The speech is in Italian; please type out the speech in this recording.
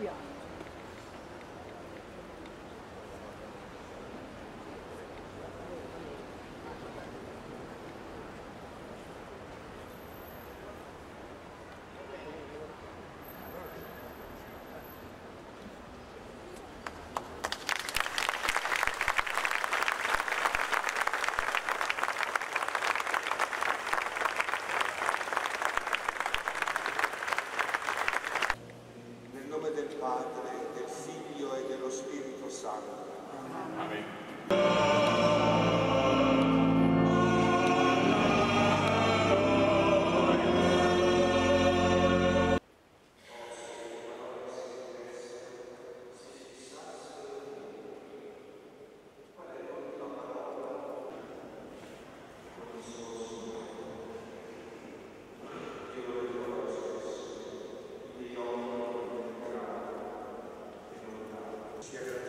Serbia. sangue. Amen. Gracias.